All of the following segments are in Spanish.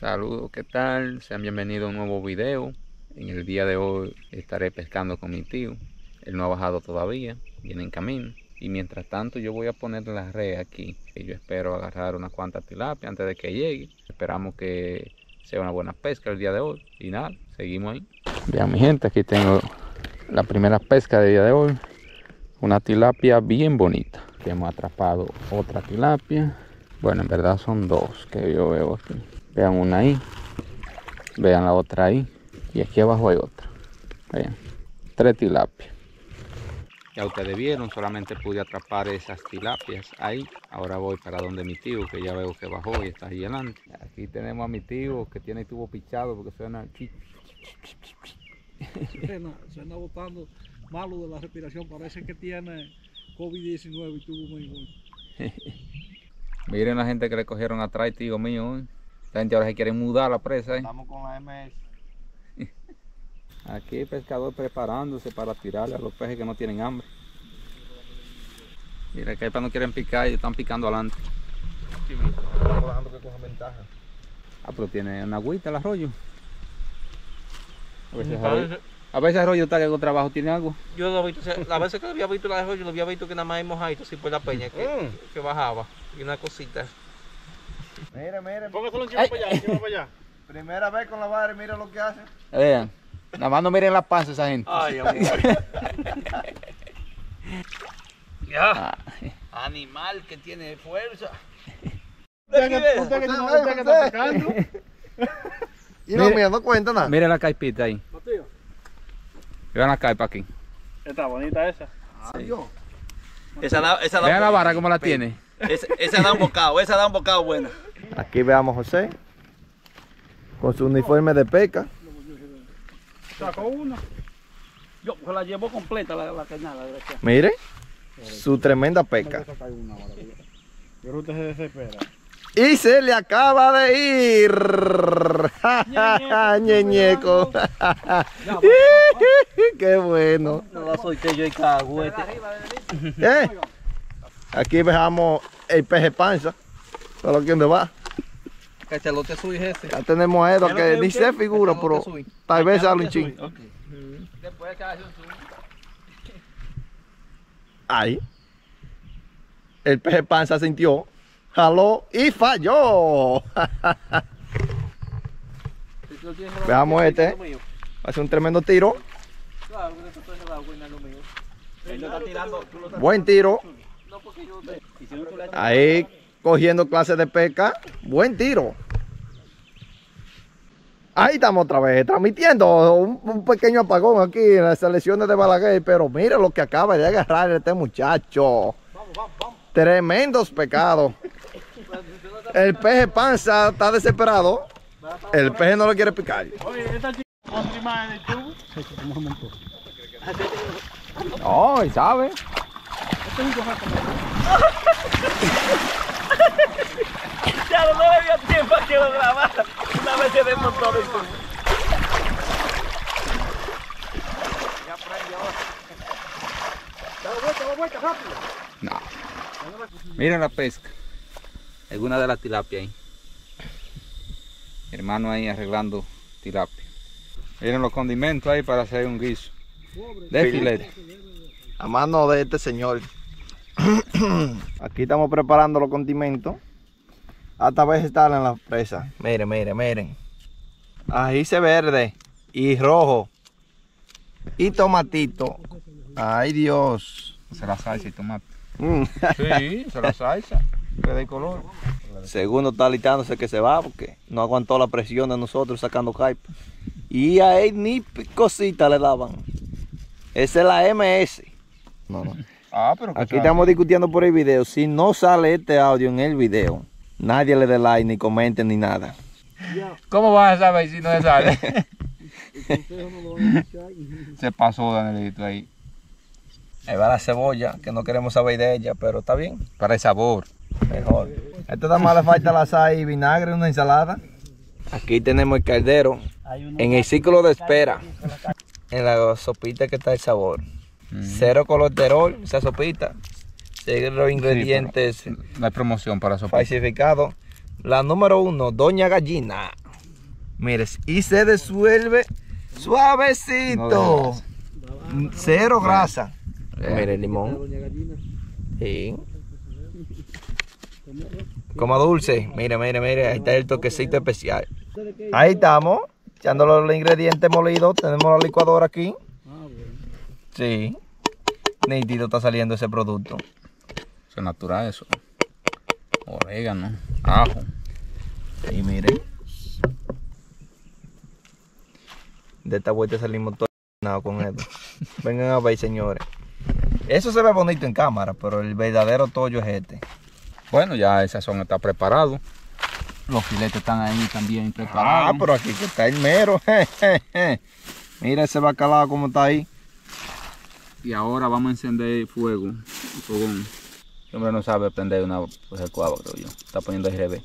Saludos, ¿qué tal? Sean bienvenidos a un nuevo video. En el día de hoy estaré pescando con mi tío. Él no ha bajado todavía, viene en camino. Y mientras tanto yo voy a poner la red aquí. Y yo espero agarrar unas cuantas tilapia antes de que llegue. Esperamos que sea una buena pesca el día de hoy. Y nada, seguimos ahí. Vean mi gente, aquí tengo la primera pesca del día de hoy. Una tilapia bien bonita. Hemos atrapado otra tilapia. Bueno, en verdad son dos que yo veo aquí. Vean una ahí. Vean la otra ahí. Y aquí abajo hay otra. Vean. Tres tilapias. Ya ustedes vieron, solamente pude atrapar esas tilapias ahí. Ahora voy para donde mi tío, que ya veo que bajó y está ahí adelante. Aquí tenemos a mi tío que tiene el tubo pichado porque suena. Suena, suena botando malo de la respiración. Parece que tiene COVID-19 y tuvo muy bueno. Miren la gente que le cogieron atrás, tío mío. ¿eh? La gente ahora se quiere mudar la presa. ¿eh? Estamos con la MS. Aquí el pescador preparándose para tirarle a los peces que no tienen hambre. Mira que para no quieren picar y están picando adelante. Estamos dejando que coja ventaja. Ah, pero tiene una agüita el arroyo. A veces, arroyo, a veces arroyo está que hago trabajo tiene agua. Yo lo he visto, las veces que lo había visto la de yo lo había visto que nada más hay mojadito así por la peña que, Mm. que bajaba. Y una cosita. Mire, mire. Póngaselo encima para allá, encima para allá. Primera vez con la vara y mira lo que hace. Vean, nada más no miren la panza esa gente. Ay, amor. ya. Ah, Animal que tiene fuerza. Usted que, usted que, Usted, usted que está usted. atacando. Y no, mira, no cuenta nada. Miren la caipita ahí. Vean la caipa aquí. Está bonita esa. Adiós. Esa da, esa da Vean la vara como la tiene. Esa, esa da un bocado, esa da un bocado buena. Aquí veamos a José. Con su uniforme de pesca. Sacó una. Yo se la llevo completa la, la cañada. Mire. Su tremenda pesca. Yo se desespera. Y se le acaba de ir. Ñeñeco. Qué bueno. No la solté yo y cagüete. ¿Eh? Aquí veamos el peje panza. Para que dónde va. Cachalote suyo es ese. Ya tenemos a Edo que ni se figura, pero tal vez sale un ching. Después que hace un zoom. Ahí. El peje panza sintió, jaló y falló. Veamos este. Hace un tremendo tiro. Claro, Buen tiro. Ahí cogiendo clases de pesca. Buen tiro. Ahí estamos otra vez, transmitiendo un, pequeño apagón aquí en las selecciones de Balaguer, pero mira lo que acaba de agarrar este muchacho. Tremendos pecados. El peje panza está desesperado. El peje no lo quiere picar. Oye, esta chica. Ya no me dio tiempo a que lo grabara. Una vez se desmontó el tubo. No. Miren la pesca. Alguna de las tilapias ahí. Mi hermano ahí arreglando tilapia. Miren los condimentos ahí para hacer un guiso. De filete. A mano de este señor. Aquí estamos preparando los condimentos. Hasta vegetales en la presa. Miren, miren, miren. Ajíce verde y rojo. Y tomatito. Ay Dios. Se la salsa y tomate. Mm. Sí, se la salsa. Que de color. Segundo está alistándose que se va porque no aguantó la presión de nosotros sacando hype. Y a él ni cosita le daban. Esa es la MS. No, no. Ah, pero Aquí estamos discutiendo por el video. Si no sale este audio en el video, nadie le dé like, ni comente, ni nada. ¿Cómo vas a saber si no se sale? se pasó Danielito ahí. Ahí va la cebolla, que no queremos saber de ella, pero está bien. Para el sabor. Mejor. Esto nada más le falta la sal y vinagre, una ensalada. Aquí tenemos el caldero. En el círculo de espera. En la sopita que está el sabor. Cero colesterol, esa sopita. Los ingredientes No hay promoción para sopa. falsificados. La número uno, Doña Gallina. Mire, y se disuelve suavecito. Cero grasa. Mire el limón. Sí. Como dulce. Mire, mire, mire. Ahí está el toquecito especial. Ahí estamos. Echando los ingredientes molidos. Tenemos la licuadora aquí. Ah. Sí. Nítido está saliendo ese producto. Eso es natural, eso. Orégano, ajo. Y miren. De esta vuelta salimos todos con esto. Vengan a ver, señores. Eso se ve bonito en cámara, pero el verdadero tollo es este. Bueno, ya el sazón está preparado. Los filetes están ahí también Ah, preparados. pero aquí que está el mero. Mira ese bacalao como está ahí. Y ahora vamos a encender fuego, el fogón. El hombre no sabe prender una pues, el cuadro, creo yo. Está poniendo el revés.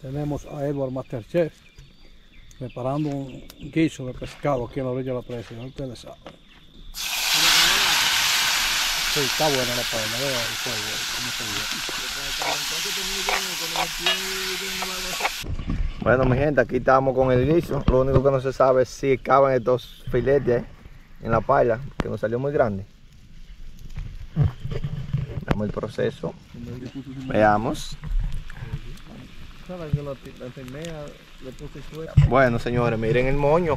Tenemos a Edward Masterchef preparando un guiso de pescado aquí en la orilla de la presa. ¿no? Ustedes saben. Sí, está buena la paella. Vea el fuego, cómo se ve. Bueno, mi gente, aquí estamos con el guiso. Lo único que no se sabe es si caben estos filetes eh, en la paila, que nos salió muy grande. Damos el proceso. Veamos. Bueno, señores, miren el moño.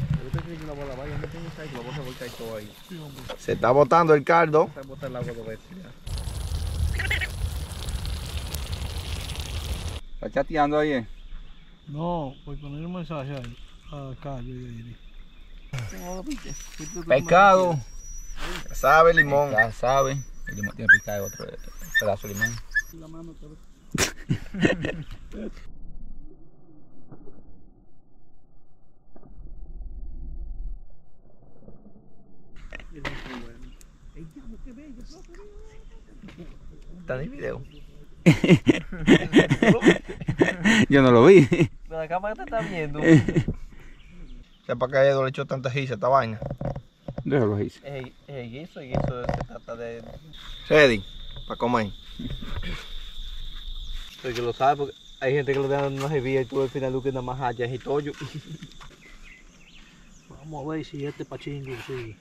Se está botando el caldo. ¿Está chateando ahí? No, voy a poner un mensaje ahí. Acá, yo diré. Pescado. Sabe limón. Ya sabe. El limón tiene que picar otro eh, pedazo de limón. La mano otra vez. Está en el video. Yo no lo vi. La cámara te está viendo. Sepa que Edo le echó tanta gisa a esta vaina. Déjalo ahí. Es el guiso y eso se trata de. Ready, para comer. El que lo sabe, porque hay gente que lo deja en una revía y tú al final lo que nada más hallas y tollo. Vamos a ver si este pachingo sigue.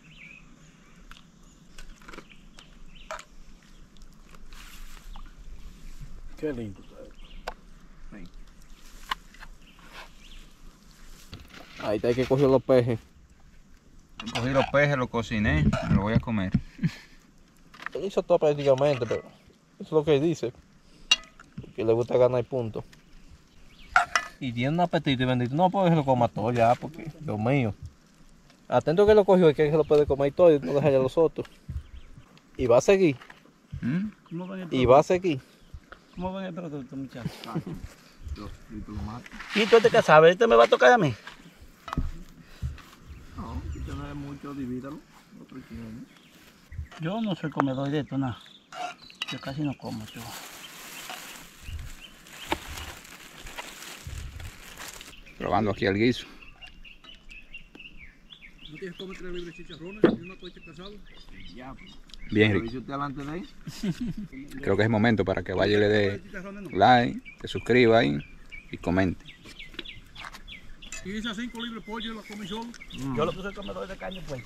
Qué lindo está esto. Ahí está, hay que coger los pejes. Cogí los peces, los cociné, me los voy a comer. Él hizo todo prácticamente, pero eso es lo que él dice. Que le gusta ganar puntos. Y tiene un apetito y bendito. No, pues que lo coma todo ya, porque Dios mío. Atento que lo cogió y que se lo puede comer todo y no deja ya los otros. Y va a seguir, ¿Mm? ¿Cómo ven el y va a seguir. ¿Cómo ven el producto, muchachos? ¿Y tú te que sabes? ¿Este me va a tocar a mí? No, mucho, divídalo. Otro tiene. Yo no soy comedor de esto, nada. Yo casi no como yo. Probando aquí el guiso. ¿No tienes como tres libres chicharrones y una coche casado? Bien rico. usted delante de ahí? Creo que es el momento para que vaya y le dé no. like, se suscriba ahí y comente. Y dice cinco libres pollo la come solo. Yo lo puse el comedor de caña, pues.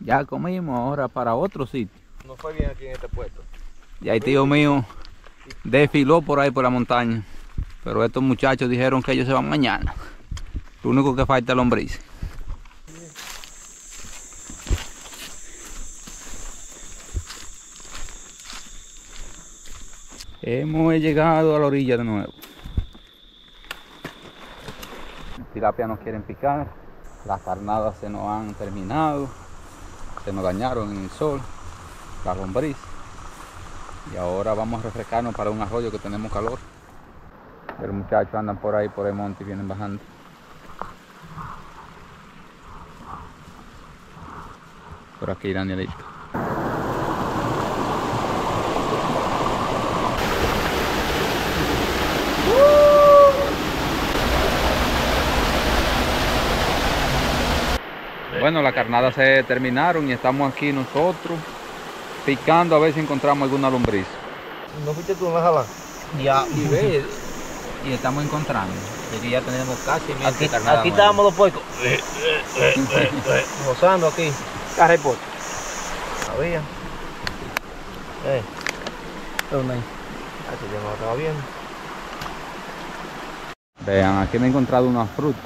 Ya comimos ahora para otro sitio. No fue bien aquí en este puesto. Ya el tío mío desfiló por ahí por la montaña. Pero estos muchachos dijeron que ellos se van mañana. Lo único que falta es lombriz. Hemos llegado a la orilla de nuevo. Tilapia nos quieren picar. Las carnadas se nos han terminado. Se nos dañaron en el sol. La lombriz. Y ahora vamos a refrescarnos para un arroyo que tenemos calor. Los muchachos andan por ahí, por el monte y vienen bajando. Por aquí, Danielito. Bueno, las carnadas se terminaron y estamos aquí nosotros picando a ver si encontramos alguna lombriz. ¿No fuiste tú en la jala? Ya. Y ve, y estamos encontrando. Y aquí ya tenemos casi mil Aquí, carnadas aquí estábamos los puercos. Gozando aquí. Carre por. Había. Eh. Pero no hay. Eso yo no estaba. Vean, aquí me he encontrado una fruta.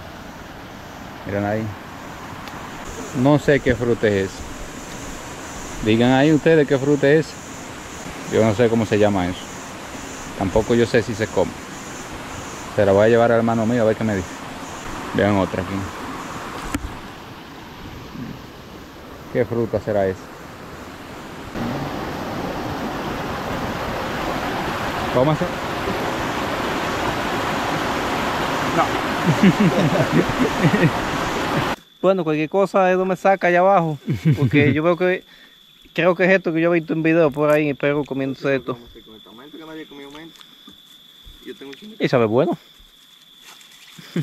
Miren ahí. No sé qué fruta es. Digan ahí ustedes qué fruta es. Yo no sé cómo se llama eso. Tampoco yo sé si se come. Se la voy a llevar al hermano mío a ver qué me dice. Vean otra aquí. ¿Qué fruta será esa? Cómase. Bueno, cualquier cosa eso me saca allá abajo. Porque yo veo que. Creo que es esto que yo he visto en video por ahí, pero comiéndose esto. Con esta mente que nadie comió mente. Yo tengo un chingo. Y sabe bueno.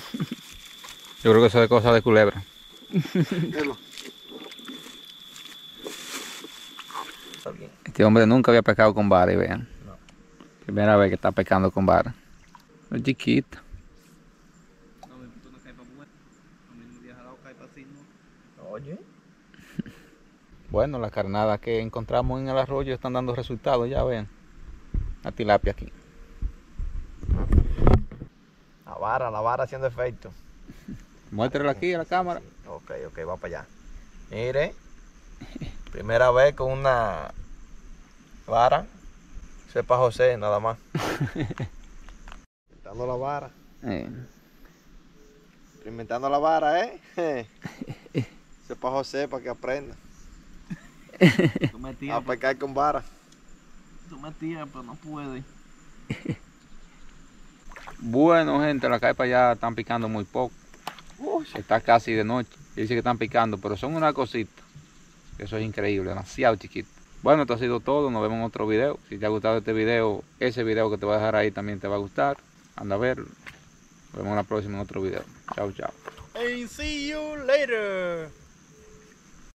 Yo creo que eso es cosa de culebra. Este hombre nunca había pescado con vara y vean. Primera vez que está pescando con vara. Es chiquito. Oye. Bueno, las carnadas que encontramos en el arroyo están dando resultados, ya ven. La tilapia aquí. La vara, la vara haciendo efecto. Muéstrela aquí a la cámara. Ok, ok, va para allá. Mire. Primera vez con una vara. Sepa José, nada más. Experimentando la vara. Eh, Experimentando la vara, ¿eh? Sepa José para que aprenda. Tú me A pescar con vara. tú me tiras, pero no puedes. Bueno, gente, la caipa ya están picando muy poco. Está casi de noche. Dice que están picando, pero son una cosita. Eso es increíble, demasiado chiquito. Bueno, esto ha sido todo. Nos vemos en otro video. Si te ha gustado este video, ese video que te voy a dejar ahí también te va a gustar. Anda a verlo. Nos vemos en la próxima en otro video. Chao, chao. And see you later.